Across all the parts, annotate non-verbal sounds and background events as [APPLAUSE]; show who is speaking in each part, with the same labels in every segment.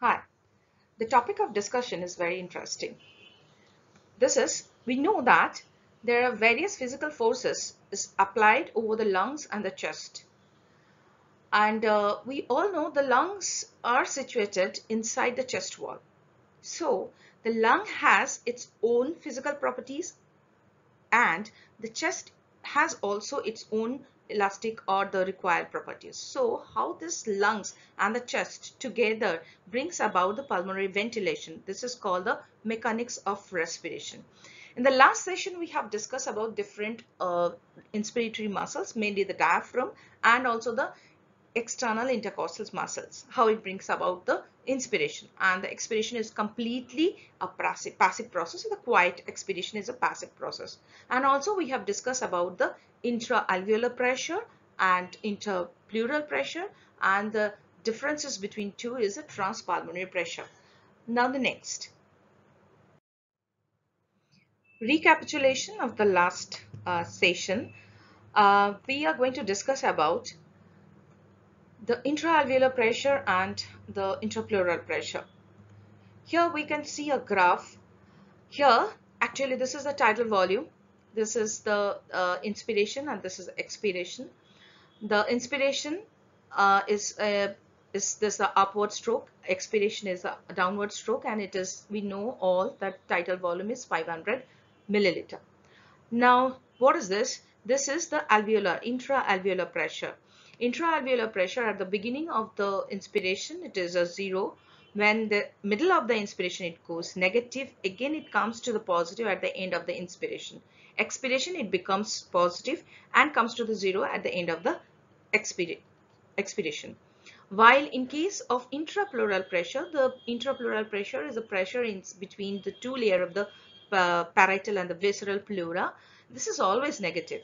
Speaker 1: Hi, the topic of discussion is very interesting. This is, we know that there are various physical forces is applied over the lungs and the chest. And uh, we all know the lungs are situated inside the chest wall. So the lung has its own physical properties and the chest has also its own elastic or the required properties. So how this lungs and the chest together brings about the pulmonary ventilation. This is called the mechanics of respiration. In the last session, we have discussed about different uh, inspiratory muscles, mainly the diaphragm and also the external intercostal muscles, how it brings about the inspiration and the expiration is completely a passive, process the quiet expiration is a passive process. And also we have discussed about the intra-alveolar pressure and intrapleural pressure and the differences between two is a transpulmonary pressure. Now the next. Recapitulation of the last uh, session. Uh, we are going to discuss about the intraalveolar pressure and the intrapleural pressure. Here we can see a graph. Here actually this is the tidal volume. This is the uh, inspiration and this is expiration. The inspiration uh, is a, is this a upward stroke, expiration is a downward stroke and it is we know all that tidal volume is 500 milliliter. Now what is this? This is the alveolar, intra-alveolar pressure. Intra-alveolar pressure at the beginning of the inspiration, it is a zero. When the middle of the inspiration, it goes negative. Again, it comes to the positive at the end of the inspiration. Expiration, it becomes positive and comes to the zero at the end of the expiration. While in case of intrapleural pressure, the intrapleural pressure is a pressure in between the two layer of the uh, parietal and the visceral pleura. This is always negative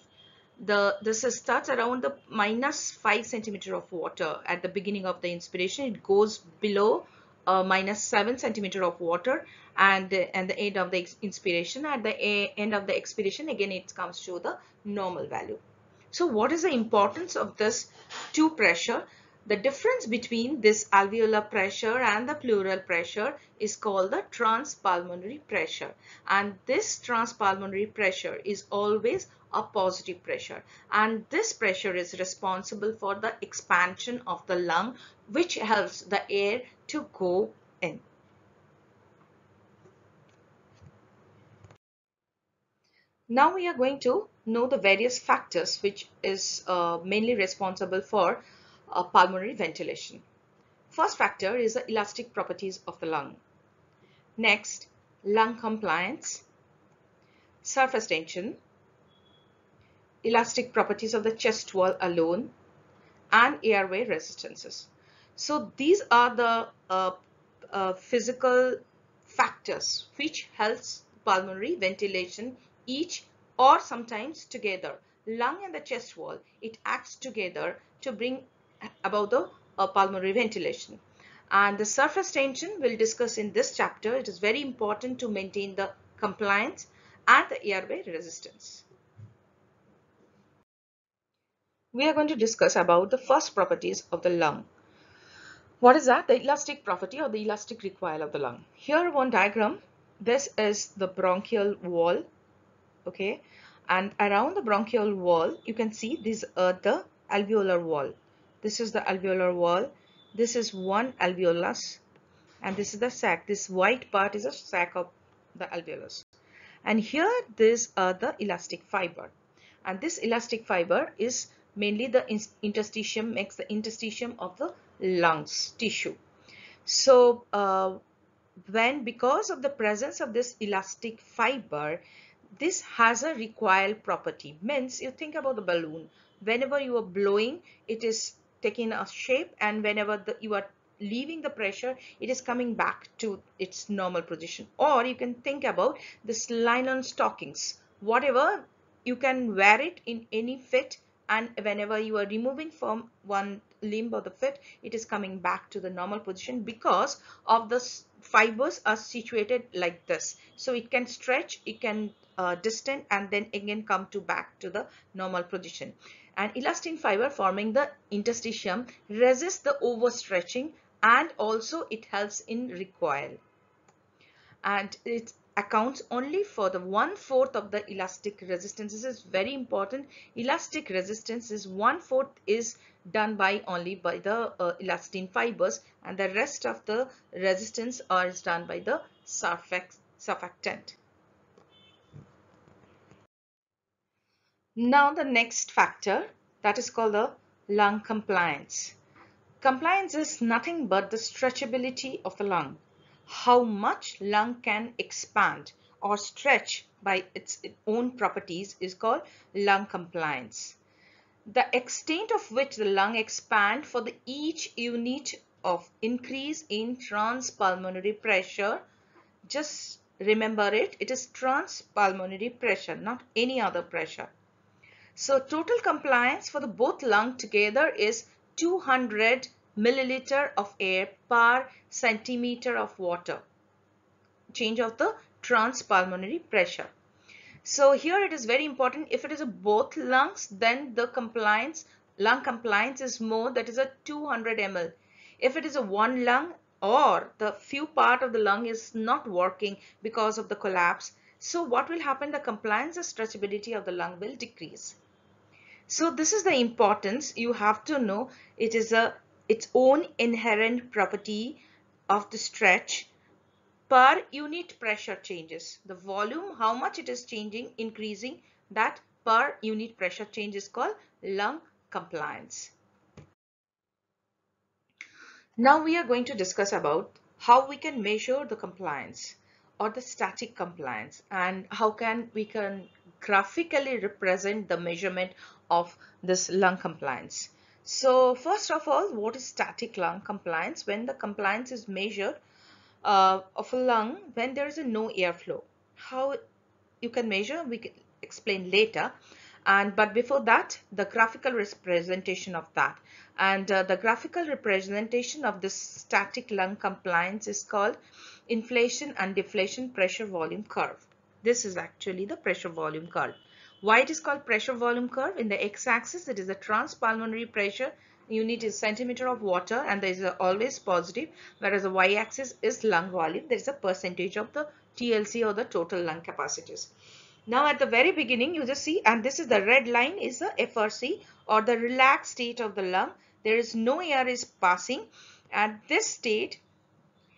Speaker 1: the this is starts around the minus 5 centimeter of water at the beginning of the inspiration. It goes below uh, minus 7 centimeter of water and and the end of the inspiration. At the end of the expiration again it comes to the normal value. So what is the importance of this two pressure? The difference between this alveolar pressure and the pleural pressure is called the transpulmonary pressure. And this transpulmonary pressure is always a positive pressure and this pressure is responsible for the expansion of the lung which helps the air to go in. Now we are going to know the various factors which is uh, mainly responsible for uh, pulmonary ventilation. First factor is the elastic properties of the lung. Next, lung compliance, surface tension, elastic properties of the chest wall alone and airway resistances. So these are the uh, uh, physical factors which helps pulmonary ventilation each or sometimes together. Lung and the chest wall, it acts together to bring about the uh, pulmonary ventilation. And the surface tension we'll discuss in this chapter. It is very important to maintain the compliance and the airway resistance we are going to discuss about the first properties of the lung. What is that? The elastic property or the elastic recoil of the lung. Here one diagram, this is the bronchial wall, okay, and around the bronchial wall, you can see these are the alveolar wall. This is the alveolar wall. This is one alveolus, and this is the sac. This white part is a sac of the alveolus. And here, these are the elastic fiber, and this elastic fiber is mainly the interstitium makes the interstitium of the lungs tissue. So uh, when because of the presence of this elastic fiber, this has a recoil property. Means you think about the balloon. Whenever you are blowing, it is taking a shape and whenever the, you are leaving the pressure, it is coming back to its normal position. Or you can think about this nylon stockings. Whatever, you can wear it in any fit and whenever you are removing from one limb of the foot it is coming back to the normal position because of the fibers are situated like this. So it can stretch it can uh, distend and then again come to back to the normal position. And elastin fiber forming the interstitium resists the overstretching and also it helps in recoil. And it accounts only for the one fourth of the elastic resistance. This is very important. Elastic resistance is one fourth is done by only by the uh, elastin fibers and the rest of the resistance is done by the surfactant. Now the next factor that is called the lung compliance. Compliance is nothing but the stretchability of the lung how much lung can expand or stretch by its own properties is called lung compliance. The extent of which the lung expand for the each unit of increase in transpulmonary pressure, just remember it, it is transpulmonary pressure, not any other pressure. So total compliance for the both lung together is 200 milliliter of air per centimeter of water. Change of the transpulmonary pressure. So here it is very important if it is a both lungs then the compliance lung compliance is more that is a 200 ml. If it is a one lung or the few part of the lung is not working because of the collapse so what will happen the compliance the stretchability of the lung will decrease. So this is the importance you have to know it is a its own inherent property of the stretch per unit pressure changes. The volume, how much it is changing, increasing, that per unit pressure change is called lung compliance. Now we are going to discuss about how we can measure the compliance or the static compliance and how can we can graphically represent the measurement of this lung compliance. So first of all, what is static lung compliance? When the compliance is measured uh, of a lung when there is a no airflow. How you can measure, we can explain later. And but before that, the graphical representation of that. And uh, the graphical representation of this static lung compliance is called inflation and deflation pressure volume curve. This is actually the pressure volume curve. Why it is called pressure volume curve? In the x-axis, it is the transpulmonary pressure unit is centimeter of water and there is always positive whereas the y-axis is lung volume. There is a percentage of the TLC or the total lung capacities. Now at the very beginning you just see and this is the red line is the FRC or the relaxed state of the lung. There is no air is passing. At this state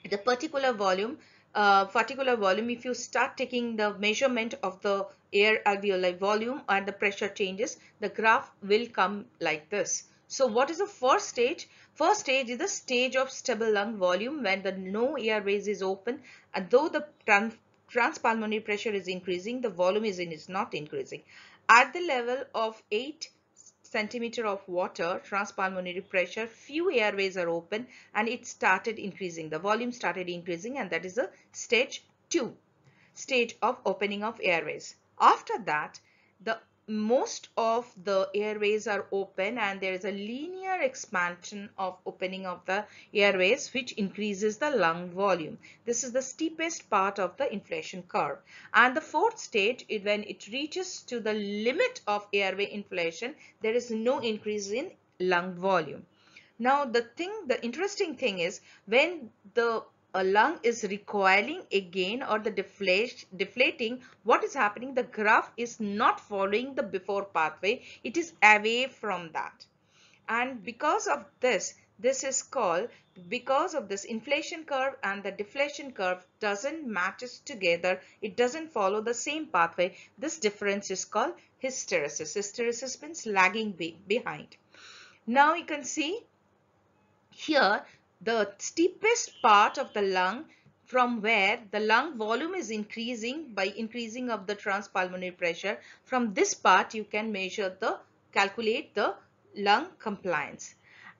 Speaker 1: the particular volume uh, particular volume if you start taking the measurement of the air alveoli volume and the pressure changes, the graph will come like this. So what is the first stage? First stage is the stage of stable lung volume when the no airways is open and though the trans transpulmonary pressure is increasing, the volume is, in, is not increasing. At the level of 8 centimeter of water, transpulmonary pressure, few airways are open and it started increasing. The volume started increasing and that is the stage 2, stage of opening of airways. After that, the most of the airways are open and there is a linear expansion of opening of the airways which increases the lung volume. This is the steepest part of the inflation curve. And the fourth stage, when it reaches to the limit of airway inflation, there is no increase in lung volume. Now the thing, the interesting thing is when the a lung is recoiling again or the deflating, what is happening? The graph is not following the before pathway. It is away from that. And because of this, this is called, because of this inflation curve and the deflation curve doesn't matches together. It doesn't follow the same pathway. This difference is called hysteresis. Hysteresis means lagging be behind. Now you can see here the steepest part of the lung from where the lung volume is increasing by increasing of the transpulmonary pressure. From this part you can measure the, calculate the lung compliance.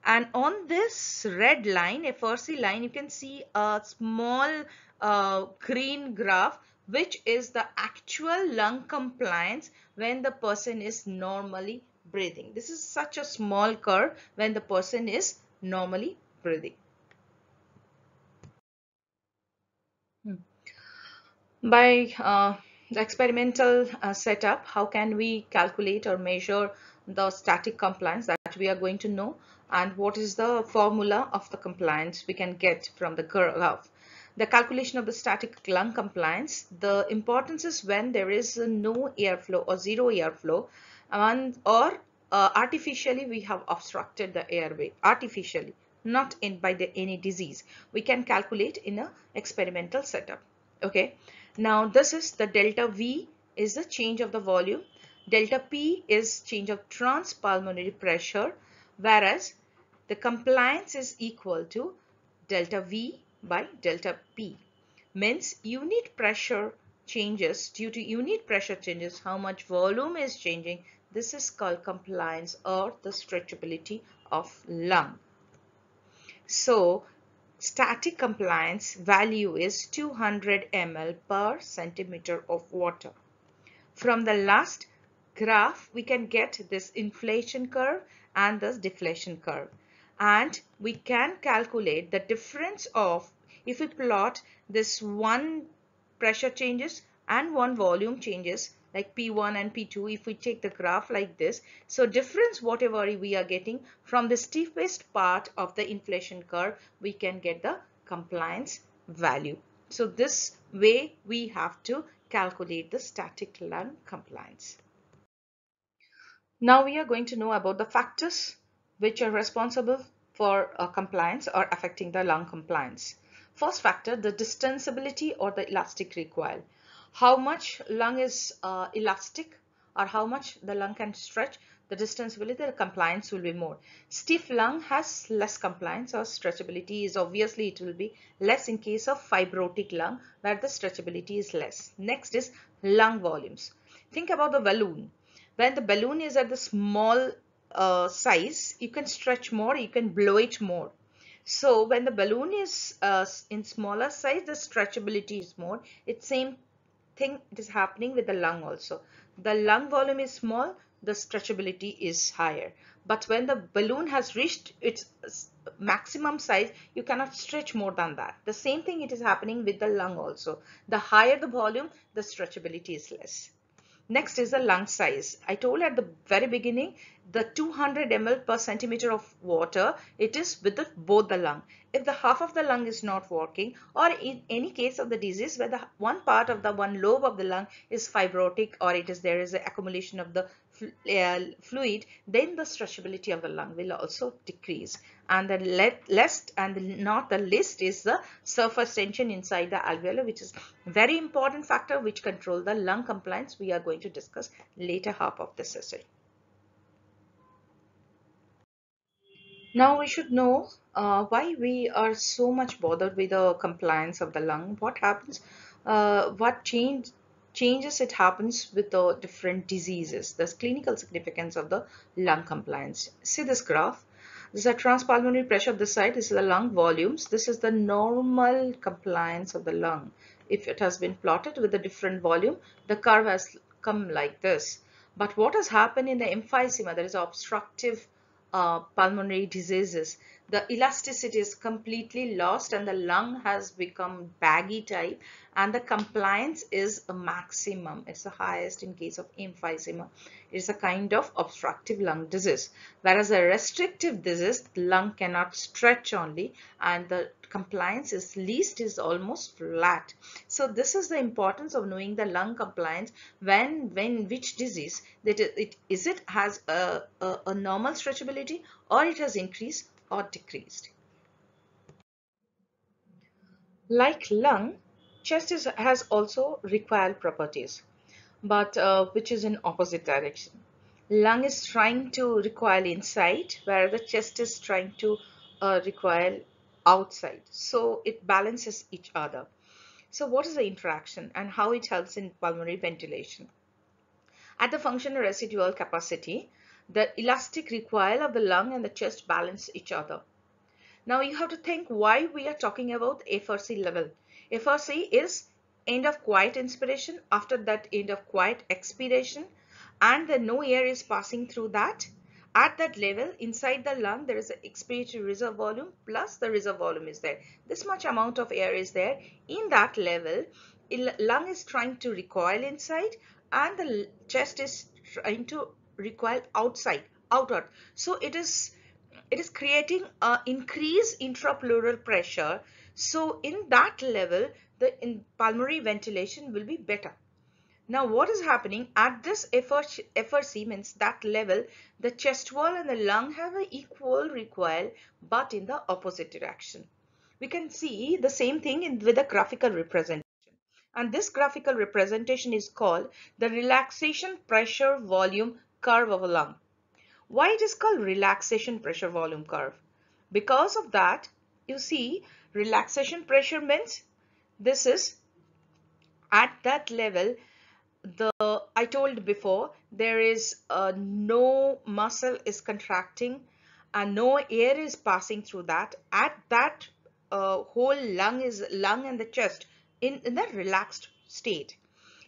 Speaker 1: And on this red line, a FRC line, you can see a small uh, green graph which is the actual lung compliance when the person is normally breathing. This is such a small curve when the person is normally breathing. By uh, the experimental uh, setup, how can we calculate or measure the static compliance that we are going to know? And what is the formula of the compliance we can get from the graph. The calculation of the static lung compliance, the importance is when there is no airflow or zero airflow and or uh, artificially we have obstructed the airway artificially not in by the any disease. We can calculate in a experimental setup okay now this is the delta v is the change of the volume. Delta p is change of transpulmonary pressure whereas the compliance is equal to delta v by delta p. Means unit pressure changes. Due to unit pressure changes how much volume is changing? This is called compliance or the stretchability of lung. So static compliance value is 200 ml per centimeter of water. From the last graph, we can get this inflation curve and this deflation curve. And we can calculate the difference of, if we plot this one pressure changes and one volume changes, like P1 and P2 if we take the graph like this. So difference whatever we are getting from the steepest part of the inflation curve we can get the compliance value. So this way we have to calculate the static lung compliance. Now we are going to know about the factors which are responsible for uh, compliance or affecting the lung compliance. First factor, the distensibility or the elastic recoil how much lung is uh, elastic or how much the lung can stretch, the distance will be, the compliance will be more. Stiff lung has less compliance or stretchability is obviously it will be less in case of fibrotic lung where the stretchability is less. Next is lung volumes. Think about the balloon. When the balloon is at the small uh, size, you can stretch more, you can blow it more. So when the balloon is uh, in smaller size, the stretchability is more. It's same thing it is happening with the lung also. The lung volume is small, the stretchability is higher. But when the balloon has reached its maximum size, you cannot stretch more than that. The same thing it is happening with the lung also. The higher the volume, the stretchability is less. Next is the lung size. I told at the very beginning, the 200 ml per centimeter of water, it is with the, both the lung. If the half of the lung is not working or in any case of the disease where the one part of the one lobe of the lung is fibrotic or it is there is an accumulation of the fluid, then the stretchability of the lung will also decrease. And the least and not the least is the surface tension inside the alveoli, which is very important factor which control the lung compliance. We are going to discuss later half of the session. Now we should know uh, why we are so much bothered with the compliance of the lung. What happens? Uh, what change changes it happens with the different diseases. The clinical significance of the lung compliance. See this graph. This is a transpulmonary pressure of the side. This is the lung volumes. This is the normal compliance of the lung. If it has been plotted with a different volume, the curve has come like this. But what has happened in the emphysema, there is obstructive uh, pulmonary diseases, the elasticity is completely lost and the lung has become baggy type and the compliance is a maximum. It's the highest in case of emphysema. It is a kind of obstructive lung disease. Whereas a restrictive disease, lung cannot stretch only and the compliance is least is almost flat. So this is the importance of knowing the lung compliance when, when, which disease that it, it is it has a, a, a normal stretchability or it has increased or decreased. Like lung, chest is, has also recoil properties, but uh, which is in opposite direction. Lung is trying to recoil inside, where the chest is trying to uh, recoil outside. So it balances each other. So what is the interaction and how it helps in pulmonary ventilation? At the functional residual capacity, the elastic recoil of the lung and the chest balance each other. Now you have to think why we are talking about FRC level. FRC is end of quiet inspiration, after that end of quiet expiration and the no air is passing through that. At that level, inside the lung, there is an expiratory reserve volume plus the reserve volume is there. This much amount of air is there. In that level, lung is trying to recoil inside and the chest is trying to recoil outside, outward. So it is it is creating a increased intrapleural pressure. So in that level, the in pulmonary ventilation will be better. Now what is happening at this FRC means that level the chest wall and the lung have an equal recoil but in the opposite direction. We can see the same thing in, with a graphical representation and this graphical representation is called the relaxation pressure volume curve of a lung. Why it is called relaxation pressure volume curve? Because of that you see relaxation pressure means this is at that level the I told before there is uh, no muscle is contracting and no air is passing through that. At that uh, whole lung is lung and the chest in, in the relaxed state.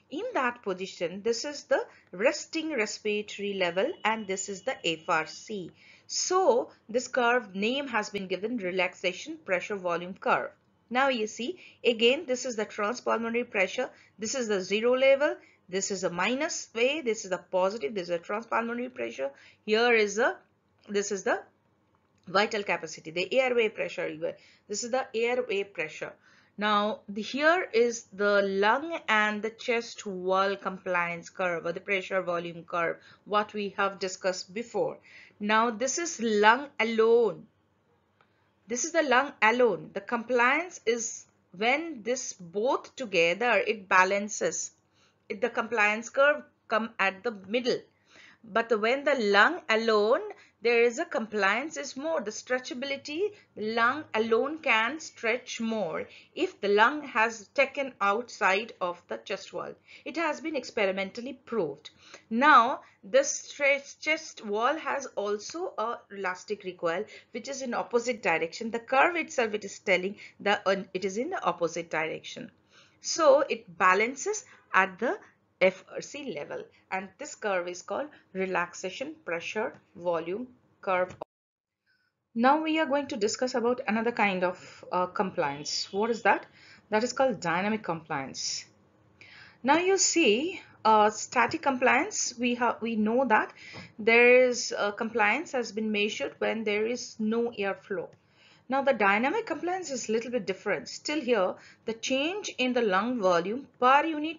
Speaker 1: In that position this is the resting respiratory level and this is the FRC so this curve name has been given relaxation pressure volume curve. Now you see again this is the transpulmonary pressure. This is the zero level this is a minus way. This is a positive. This is a transpulmonary pressure. Here is a, this is the vital capacity, the airway pressure. This is the airway pressure. Now, the, here is the lung and the chest wall compliance curve or the pressure volume curve, what we have discussed before. Now, this is lung alone. This is the lung alone. The compliance is when this both together, it balances the compliance curve come at the middle. But when the lung alone, there is a compliance is more. The stretchability, the lung alone can stretch more if the lung has taken outside of the chest wall. It has been experimentally proved. Now, this chest wall has also a elastic recoil which is in opposite direction. The curve itself, it is telling that it is in the opposite direction. So it balances at the FRC level and this curve is called relaxation pressure volume curve. Now we are going to discuss about another kind of uh, compliance. What is that? That is called dynamic compliance. Now you see uh, static compliance we have we know that there is uh, compliance has been measured when there is no airflow now the dynamic compliance is a little bit different. Still here, the change in the lung volume per unit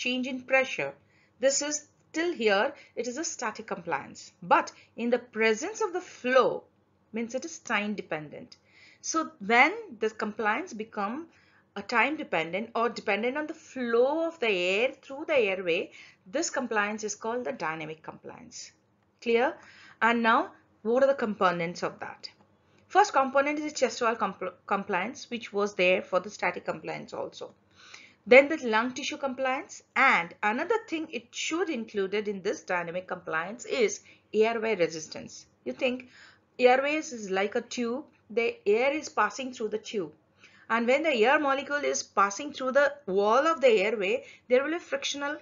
Speaker 1: change in pressure. This is still here, it is a static compliance. But in the presence of the flow, means it is time dependent. So when the compliance become a time dependent or dependent on the flow of the air through the airway, this compliance is called the dynamic compliance. Clear? And now, what are the components of that? First component is the chest wall compl compliance, which was there for the static compliance also. Then the lung tissue compliance. And another thing it should included in this dynamic compliance is airway resistance. You think airways is like a tube, the air is passing through the tube. And when the air molecule is passing through the wall of the airway, there will be frictional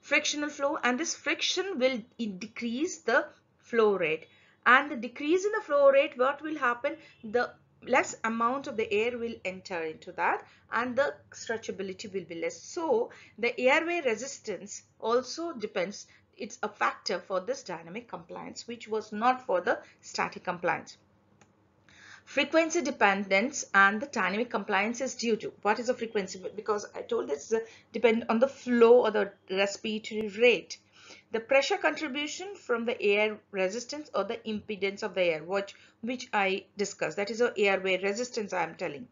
Speaker 1: frictional flow. And this friction will decrease the flow rate. And the decrease in the flow rate what will happen? The less amount of the air will enter into that and the stretchability will be less. So the airway resistance also depends it's a factor for this dynamic compliance which was not for the static compliance. Frequency dependence and the dynamic compliance is due to what is the frequency? Because i told this depend on the flow or the respiratory rate the pressure contribution from the air resistance or the impedance of the air which which i discussed. That is a airway resistance i am telling.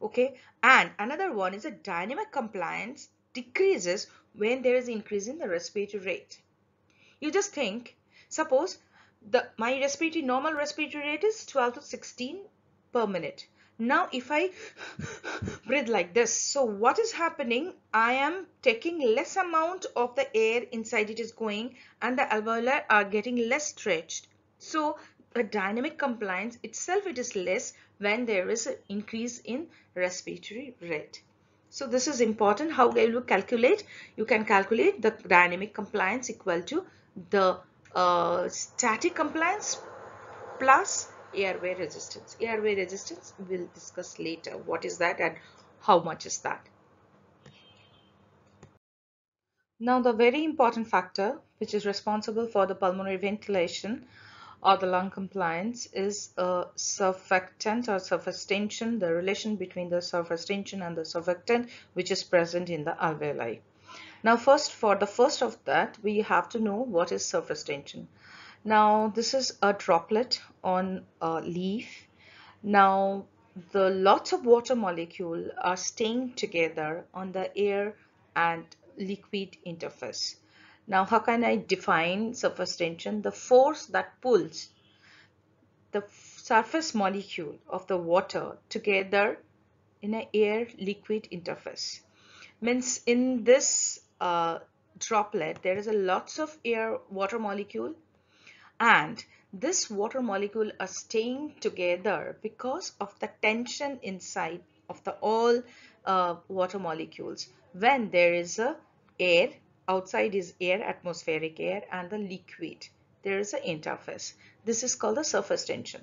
Speaker 1: Okay? And another one is a dynamic compliance decreases when there is increase in the respiratory rate. You just think suppose the my respiratory normal respiratory rate is 12 to 16 per minute now if I breathe like this, so what is happening? I am taking less amount of the air inside it is going and the alveoli are getting less stretched. So the dynamic compliance itself it is less when there is an increase in respiratory rate. So this is important. How will calculate? You can calculate the dynamic compliance equal to the uh, static compliance plus airway resistance. Airway resistance we'll discuss later. What is that and how much is that? Now the very important factor which is responsible for the pulmonary ventilation or the lung compliance is a surfactant or surface tension, the relation between the surface tension and the surfactant which is present in the alveoli. Now first for the first of that we have to know what is surface tension. Now this is a droplet on a leaf. Now the lots of water molecule are staying together on the air and liquid interface. Now, how can I define surface tension? The force that pulls the surface molecule of the water together in an air-liquid interface. Means in this uh, droplet, there is a lots of air water molecule and this water molecule are staying together because of the tension inside of the all uh, water molecules. When there is a air outside is air atmospheric air and the liquid there is an interface. This is called the surface tension.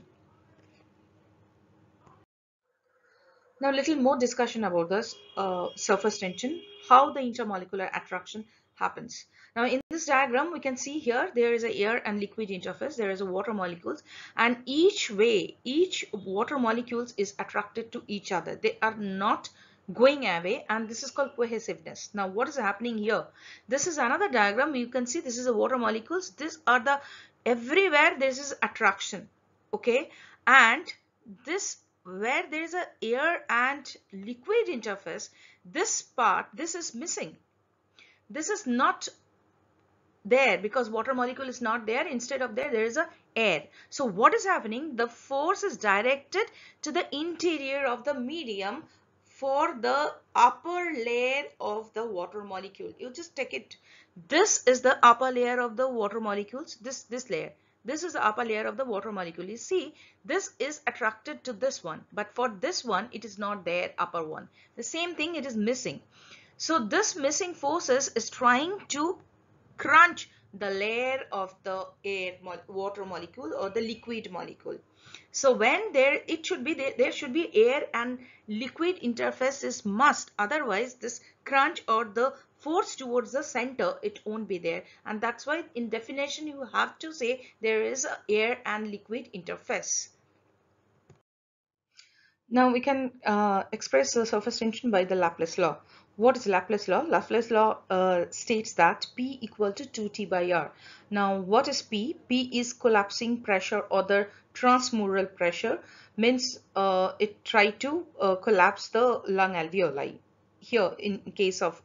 Speaker 1: Now little more discussion about this uh, surface tension. How the intermolecular attraction happens. Now in this diagram we can see here there is a air and liquid interface. There is a water molecules. And each way each water molecules is attracted to each other. They are not going away. And this is called cohesiveness. Now what is happening here? This is another diagram. You can see this is the water molecules. These are the everywhere there is attraction. Okay? And this where there is a air and liquid interface this part this is missing this is not there because water molecule is not there instead of there there is a air so what is happening the force is directed to the interior of the medium for the upper layer of the water molecule. You just take it. This is the upper layer of the water molecules. This, this layer. This is the upper layer of the water molecule. You see, this is attracted to this one. But for this one, it is not there, upper one. The same thing, it is missing. So this missing forces is trying to crunch the layer of the air water molecule or the liquid molecule. So when there it should be there, there should be air and liquid interface is must otherwise this crunch or the force towards the center it won't be there and that's why in definition you have to say there is a air and liquid interface. Now we can uh, express the surface tension by the Laplace law. What is Laplace law? Laplace law uh, states that P equal to 2T by R. Now what is P? P is collapsing pressure or the transmural pressure means uh, it try to uh, collapse the lung alveoli. Here in case of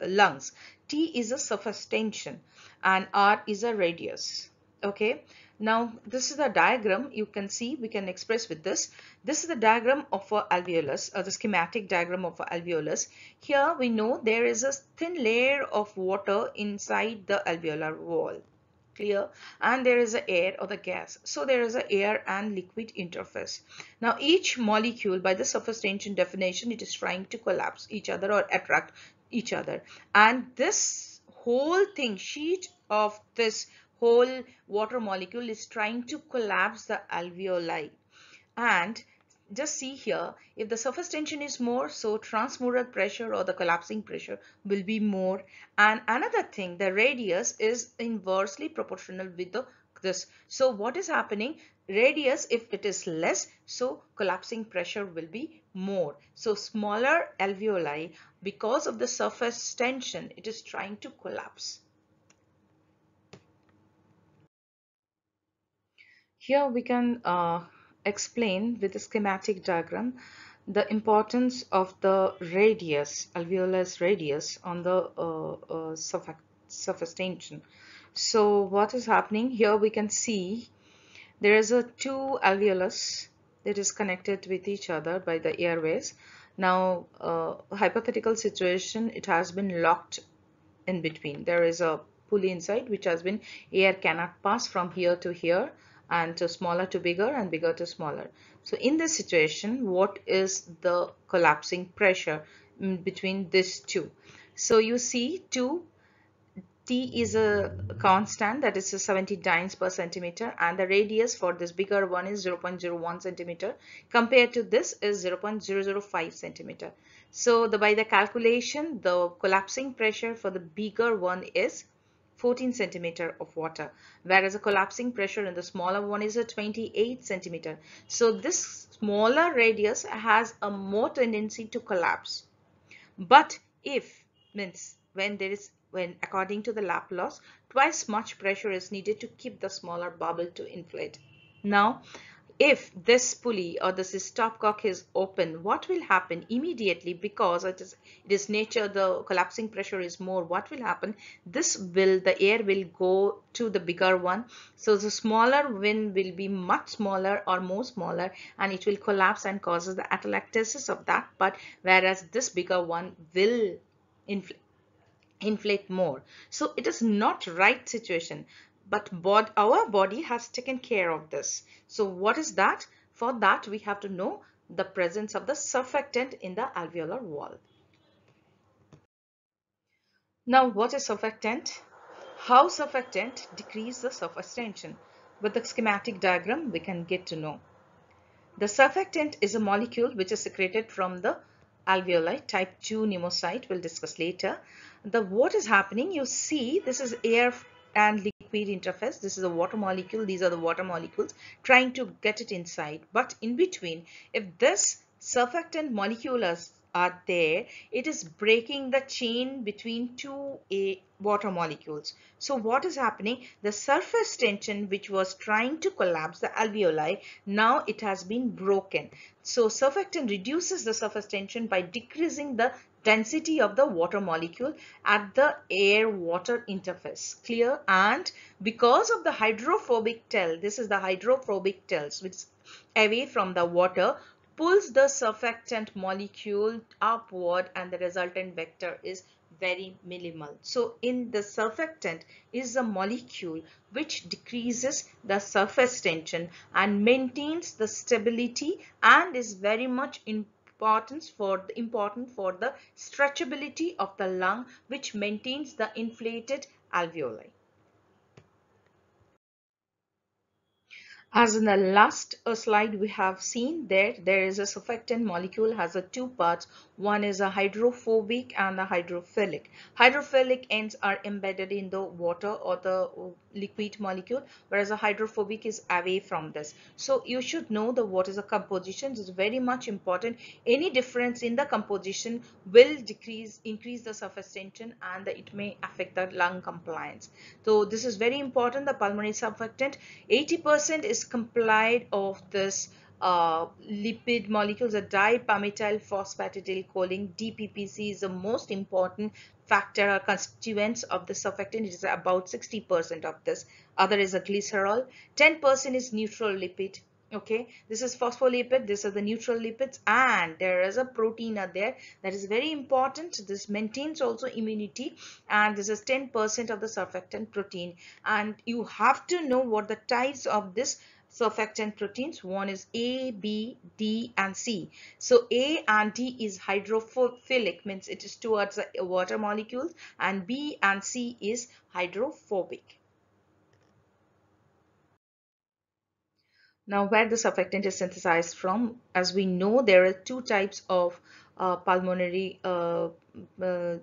Speaker 1: lungs, T is a surface tension and R is a radius. Okay, now this is the diagram. You can see we can express with this. This is the diagram of a alveolus or the schematic diagram of a alveolus. Here we know there is a thin layer of water inside the alveolar wall clear? And there is a air or the gas. So there is a air and liquid interface. Now each molecule by the surface tension definition it is trying to collapse each other or attract each other. And this whole thing sheet of this whole water molecule is trying to collapse the alveoli. And just see here if the surface tension is more so transmural pressure or the collapsing pressure will be more. And another thing the radius is inversely proportional with the this. So what is happening? Radius if it is less so collapsing pressure will be more. So smaller alveoli because of the surface tension it is trying to collapse Here we can uh, explain with a schematic diagram the importance of the radius, alveolus radius on the uh, uh, surface tension. So what is happening here we can see there is a two alveolus that is connected with each other by the airways. Now uh, hypothetical situation it has been locked in between. There is a pulley inside which has been air cannot pass from here to here and to smaller to bigger and bigger to smaller. So in this situation, what is the collapsing pressure between these two? So you see 2 T is a constant that is 70 dynes per centimeter and the radius for this bigger one is 0.01 centimeter compared to this is 0.005 centimeter. So the by the calculation the collapsing pressure for the bigger one is 14 centimeter of water whereas a collapsing pressure in the smaller one is a 28 centimeter. So this smaller radius has a more tendency to collapse. But if means when there is when according to the Laplace twice much pressure is needed to keep the smaller bubble to inflate. Now if this pulley or this stopcock is open what will happen immediately? Because it is it is nature the collapsing pressure is more. What will happen? This will the air will go to the bigger one. So the smaller one will be much smaller or more smaller and it will collapse and causes the atelectasis of that. But whereas this bigger one will inflate inflate more. So it is not right situation but bod our body has taken care of this. So what is that? For that we have to know the presence of the surfactant in the alveolar wall. Now what is surfactant? How surfactant decrease the surface tension? With the schematic diagram we can get to know. The surfactant is a molecule which is secreted from the alveoli type 2 pneumocyte we'll discuss later. The what is happening you see this is air and liquid interface. This is a water molecule. These are the water molecules. Trying to get it inside. But in between if this surfactant molecules are there it is breaking the chain between two a water molecules. So what is happening? The surface tension which was trying to collapse the alveoli now it has been broken. So surfactant reduces the surface tension by decreasing the density of the water molecule at the air water interface clear and because of the hydrophobic tail this is the hydrophobic tails which away from the water pulls the surfactant molecule upward and the resultant vector is very minimal. So in the surfactant is a molecule which decreases the surface tension and maintains the stability and is very much in importance for the, important for the stretchability of the lung which maintains the inflated alveoli. As in the last uh, slide we have seen there, there is a surfactant molecule has a two parts. One is a hydrophobic and a hydrophilic. Hydrophilic ends are embedded in the water or the liquid molecule, whereas a hydrophobic is away from this. So you should know the what is the composition is very much important. Any difference in the composition will decrease, increase the surface tension and it may affect the lung compliance. So this is very important. The pulmonary surfactant 80% is complied of this uh, lipid molecules, a dipalmityl phosphatidylcholine, DPPC is the most important factor or constituents of the surfactant. It is about 60% of this. Other is a glycerol. 10% is neutral lipid. Okay, this is phospholipid. This is the neutral lipids, and there is a protein are there that is very important. This maintains also immunity, and this is 10% of the surfactant protein. And you have to know what the types of this surfactant proteins. One is A, B, D and C. So A and D is hydrophilic means it is towards the water molecules and B and C is hydrophobic. Now where the surfactant is synthesized from as we know there are two types of uh, pulmonary uh, uh,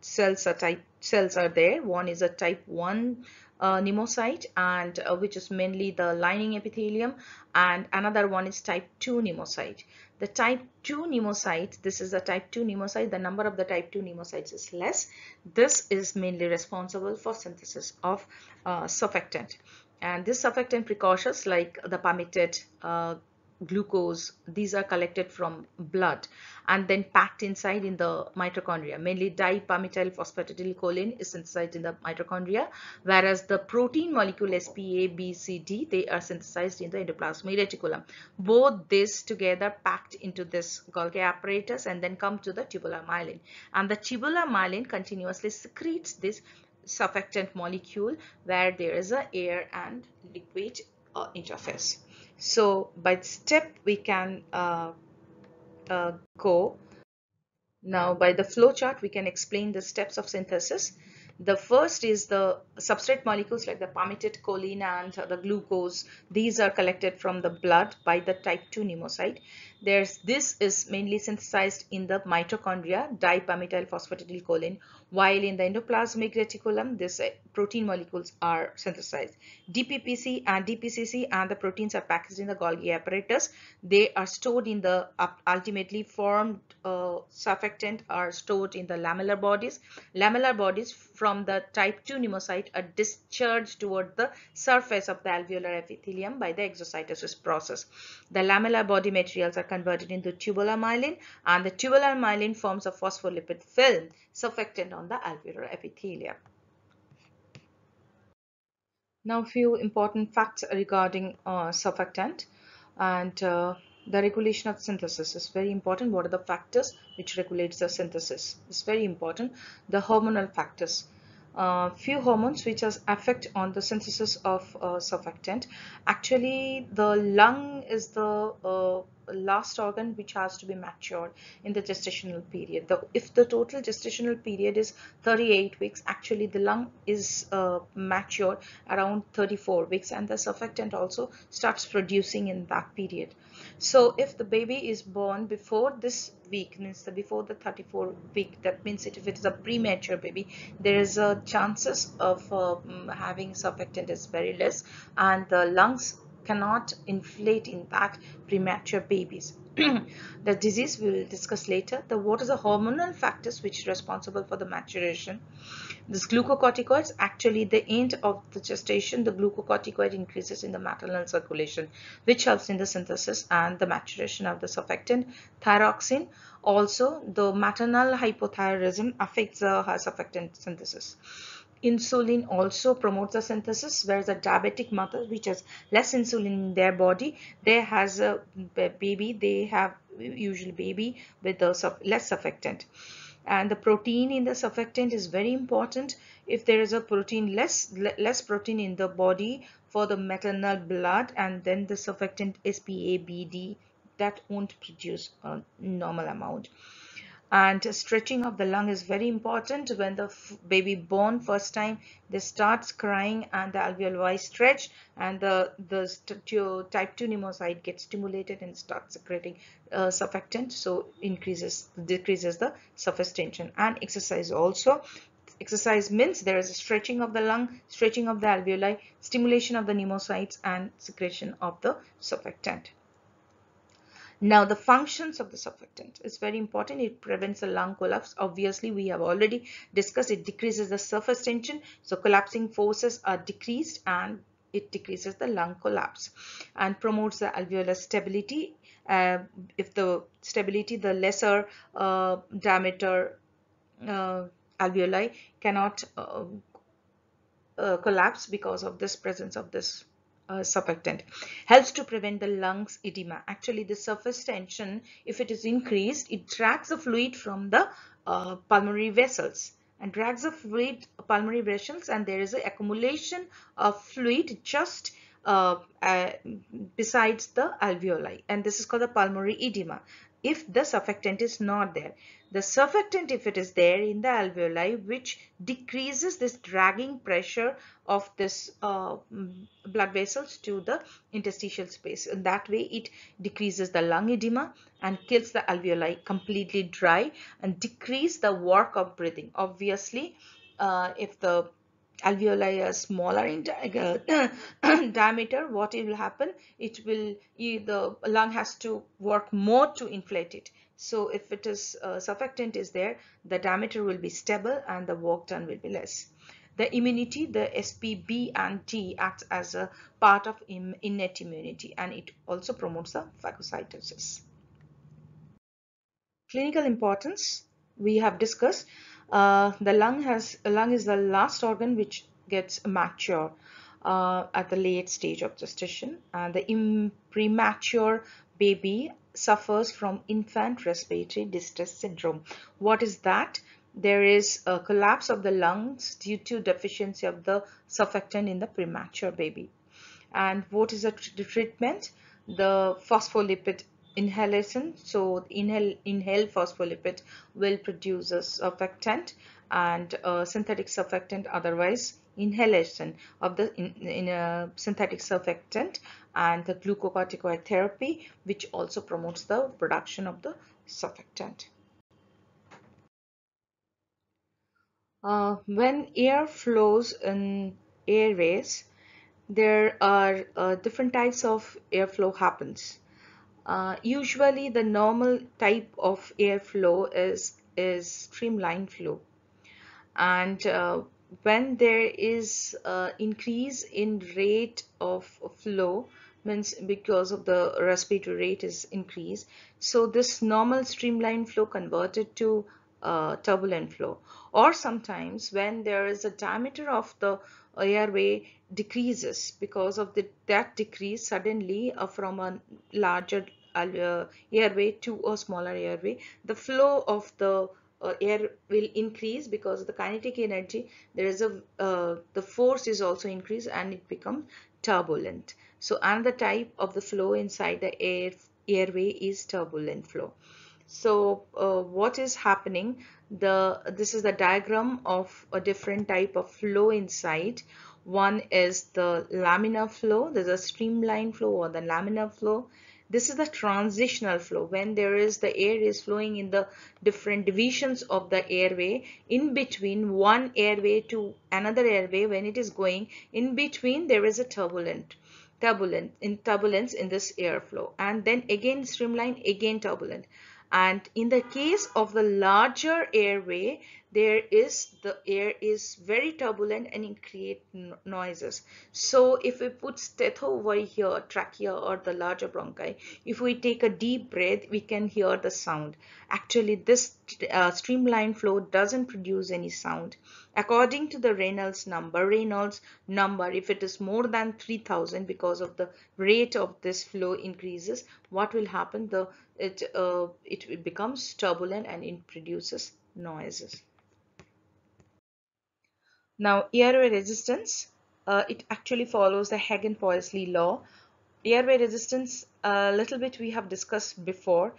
Speaker 1: cells are type cells are there one is a type 1 uh, pneumocyte and uh, which is mainly the lining epithelium and another one is type 2 pneumocyte the type 2 pneumocyte this is the type 2 pneumocyte the number of the type 2 pneumocytes is less. This is mainly responsible for synthesis of uh, surfactant. And this surfactant precursors like the palmitate uh, glucose these are collected from blood and then packed inside in the mitochondria. Mainly dipalmityl phosphatidylcholine is synthesized in the mitochondria whereas the protein molecule SPA B C D they are synthesized in the endoplasmic reticulum. Both this together packed into this Golgi apparatus and then come to the tubular myelin. And the tubular myelin continuously secretes this surfactant molecule where there is a air and liquid uh, interface so by step we can uh, uh, go. Now by the flow chart we can explain the steps of synthesis. The first is the substrate molecules like the palmitate choline and the glucose. These are collected from the blood by the type 2 pneumocyte. there's this is mainly synthesized in the mitochondria dipalmityl phosphatidylcholine while in the endoplasmic reticulum this uh, protein molecules are synthesized. Dppc and dpcc and the proteins are packaged in the golgi apparatus. They are stored in the ultimately formed uh, surfactant are stored in the lamellar bodies. Lamellar bodies from the type 2 pneumocyte are discharged toward the surface of the alveolar epithelium by the exocytosis process. The lamellar body materials are converted into tubular myelin and the tubular myelin forms a phospholipid film surfactant on the alveolar epithelium. Now few important facts regarding uh, surfactant and uh, the regulation of synthesis is very important. What are the factors which regulates the synthesis? It's very important. The hormonal factors uh, few hormones which has effect on the synthesis of uh, surfactant. Actually, the lung is the uh, last organ which has to be matured in the gestational period. The, if the total gestational period is 38 weeks, actually the lung is uh, matured around 34 weeks and the surfactant also starts producing in that period. So if the baby is born before this week, means the before the 34 week, that means it, if it is a premature baby, there is a chances of uh, having surfactant is very less and the lungs cannot inflate in that premature babies. [CLEARS THROAT] the disease we will discuss later. The what is the hormonal factors which are responsible for the maturation. This glucocorticoids actually the end of the gestation the glucocorticoid increases in the maternal circulation which helps in the synthesis and the maturation of the surfactant. Thyroxine also the maternal hypothyroidism affects the surfactant synthesis insulin also promotes the synthesis whereas a diabetic mother which has less insulin in their body they has a baby they have usually baby with less surfactant. And the protein in the surfactant is very important. If there is a protein less less protein in the body for the maternal blood and then the surfactant SPABD that won't produce a normal amount and stretching of the lung is very important. When the baby born first time they starts crying and the alveoli stretch and the the type 2 pneumocyte gets stimulated and starts secreting uh, surfactant. So increases decreases the surface tension and exercise also. Exercise means there is a stretching of the lung stretching of the alveoli stimulation of the pneumocytes and secretion of the surfactant now the functions of the surfactant is very important. It prevents the lung collapse. Obviously we have already discussed it decreases the surface tension. So collapsing forces are decreased and it decreases the lung collapse and promotes the alveolar stability. Uh, if the stability, the lesser uh, diameter uh, alveoli cannot uh, uh, collapse because of this presence of this uh, surfactant. Helps to prevent the lungs edema. Actually the surface tension if it is increased it drags the fluid from the uh, pulmonary vessels and drags the fluid pulmonary vessels and there is an accumulation of fluid just uh, uh, besides the alveoli and this is called the pulmonary edema if the surfactant is not there the surfactant if it is there in the alveoli which decreases this dragging pressure of this uh, blood vessels to the interstitial space. And that way it decreases the lung edema and kills the alveoli completely dry and decrease the work of breathing. Obviously uh, if the alveoli are smaller in [COUGHS] diameter what will happen? It will the lung has to work more to inflate it so if it is uh, surfactant is there, the diameter will be stable and the work done will be less. The immunity, the SPB and T acts as a part of innate immunity and it also promotes the phagocytosis. Clinical importance we have discussed. Uh, the lung has lung is the last organ which gets mature uh, at the late stage of gestation and the premature baby suffers from infant respiratory distress syndrome. What is that? There is a collapse of the lungs due to deficiency of the surfactant in the premature baby. And what is the treatment? The phospholipid inhalation. So inhale, inhale phospholipid will produce a surfactant and a synthetic surfactant otherwise inhalation of the in, in synthetic surfactant and the glucocorticoid therapy which also promotes the production of the surfactant. Uh, when air flows in airways, there are uh, different types of airflow happens. Uh, usually the normal type of airflow is, is streamline flow. And uh, when there is uh, increase in rate of flow, means because of the respiratory rate is increased. So this normal streamline flow converted to uh, turbulent flow or sometimes when there is a diameter of the airway decreases because of the that decrease suddenly uh, from a larger uh, airway to a smaller airway the flow of the uh, air will increase because of the kinetic energy. There is a uh, the force is also increased and it becomes turbulent. So another type of the flow inside the air airway is turbulent flow. So uh, what is happening? The this is the diagram of a different type of flow inside. One is the laminar flow. There's a streamline flow or the laminar flow this is the transitional flow. When there is the air is flowing in the different divisions of the airway in between one airway to another airway when it is going in between there is a turbulent turbulent in turbulence in this airflow. And then again streamline again turbulent and in the case of the larger airway there is the air is very turbulent and it create noises. So if we put stetho over here trachea or the larger bronchi if we take a deep breath we can hear the sound. Actually this uh, streamline flow doesn't produce any sound. According to the Reynolds number Reynolds number if it is more than 3000 because of the rate of this flow increases what will happen? The it uh, it becomes turbulent and it produces noises now, airway resistance, uh, it actually follows the Hagen-Poiseuille law. Airway resistance, a little bit we have discussed before.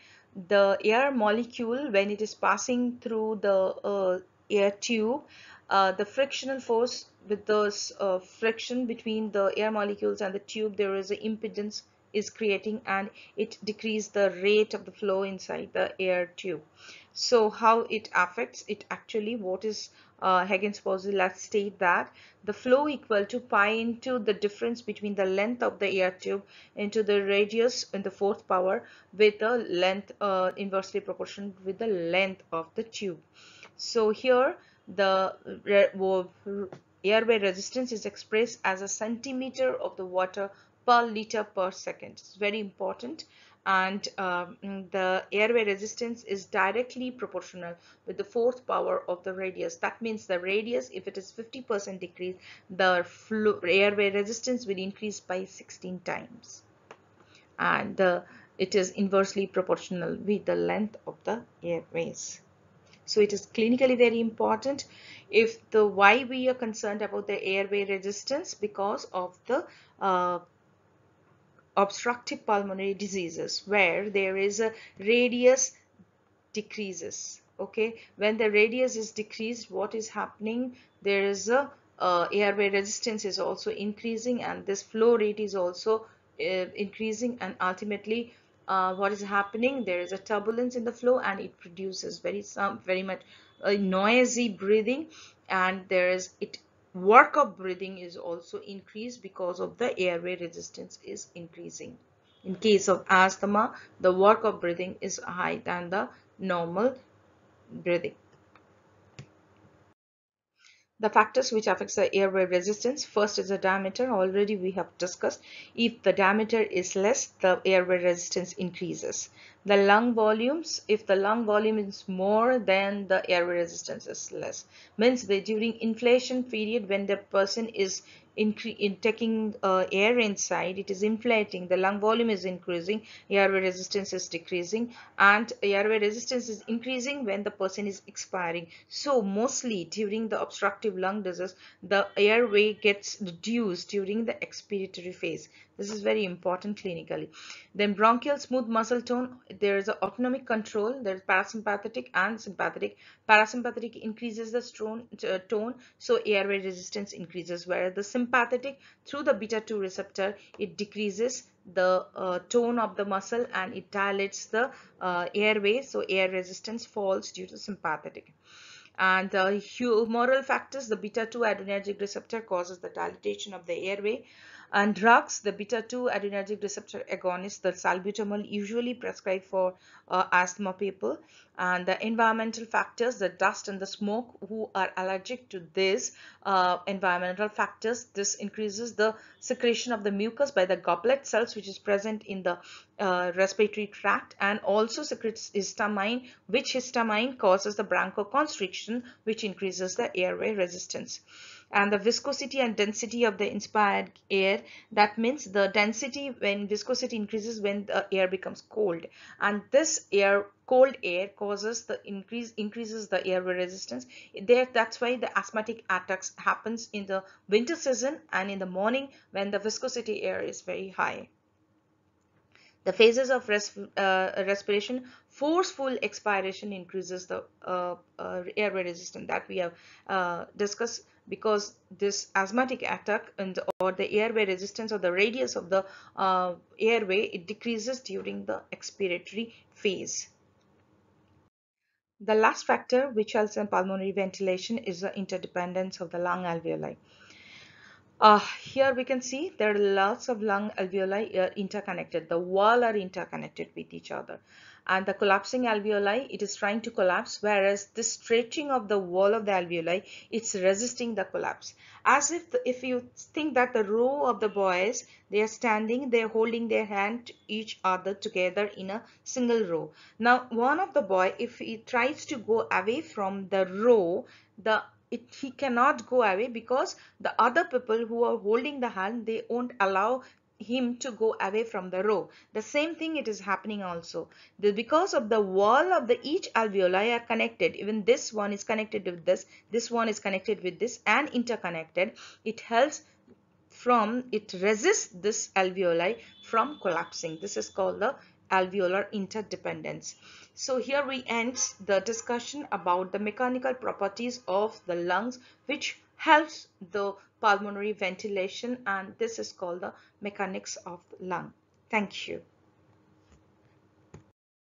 Speaker 1: The air molecule, when it is passing through the uh, air tube, uh, the frictional force with the uh, friction between the air molecules and the tube, there is an impedance is creating and it decreases the rate of the flow inside the air tube. So how it affects it actually what is uh, let's state that the flow equal to pi into the difference between the length of the air tube into the radius in the fourth power with the length uh, inversely proportional with the length of the tube. So here the airway resistance is expressed as a centimeter of the water per liter per second. It's very important. And um, the airway resistance is directly proportional with the fourth power of the radius. That means the radius if it is 50 percent decrease the airway resistance will increase by 16 times. And the it is inversely proportional with the length of the airways. So it is clinically very important. If the why we are concerned about the airway resistance? Because of the uh, obstructive pulmonary diseases where there is a radius decreases okay? When the radius is decreased what is happening? There is a uh, airway resistance is also increasing and this flow rate is also uh, increasing and ultimately uh, what is happening? There is a turbulence in the flow and it produces very some very much a noisy breathing and there is it work of breathing is also increased because of the airway resistance is increasing. In case of asthma, the work of breathing is higher than the normal breathing. The factors which affects the airway resistance, first is the diameter, already we have discussed. If the diameter is less, the airway resistance increases. The lung volumes, if the lung volume is more, then the airway resistance is less. Means that during inflation period, when the person is in, in taking uh, air inside it is inflating the lung volume is increasing airway resistance is decreasing and airway resistance is increasing when the person is expiring. So mostly during the obstructive lung disease the airway gets reduced during the expiratory phase. This is very important clinically. Then bronchial smooth muscle tone there is an autonomic control there is parasympathetic and sympathetic. Parasympathetic increases the uh, tone so airway resistance increases whereas the sympathetic through the beta 2 receptor. It decreases the uh, tone of the muscle and it dilates the uh, airway so air resistance falls due to sympathetic. And the humoral factors the beta 2 adrenergic receptor causes the dilatation of the airway and drugs, the beta-2 adrenergic receptor agonist, the salbutamol usually prescribed for uh, asthma people and the environmental factors, the dust and the smoke who are allergic to these uh, environmental factors. This increases the secretion of the mucus by the goblet cells which is present in the uh, respiratory tract and also secretes histamine which histamine causes the bronchoconstriction which increases the airway resistance and the viscosity and density of the inspired air that means the density when viscosity increases when the air becomes cold. And this air cold air causes the increase increases the airway resistance. There that's why the asthmatic attacks happens in the winter season and in the morning when the viscosity air is very high. The phases of res uh, respiration, forceful expiration increases the uh, uh, airway resistance that we have uh, discussed because this asthmatic attack and or the airway resistance or the radius of the uh, airway it decreases during the expiratory phase. The last factor which helps in pulmonary ventilation is the interdependence of the lung alveoli. Uh, here we can see there are lots of lung alveoli uh, interconnected. The wall are interconnected with each other. And the collapsing alveoli, it is trying to collapse, whereas the stretching of the wall of the alveoli, it's resisting the collapse. As if, if you think that the row of the boys, they are standing, they are holding their hand each other together in a single row. Now, one of the boy, if he tries to go away from the row, the it, he cannot go away because the other people who are holding the hand they won't allow him to go away from the row the same thing it is happening also. The, because of the wall of the each alveoli are connected. Even this one is connected with this this one is connected with this and interconnected. It helps from it resists this alveoli from collapsing. This is called the alveolar interdependence. So here we end the discussion about the mechanical properties of the lungs which helps the pulmonary ventilation and this is called the mechanics of lung. Thank you.